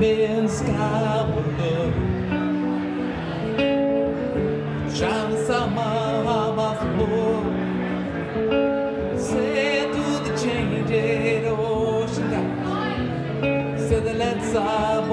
leaping skyward Trying to somehow my floor Said through the changing ocean Say the let's I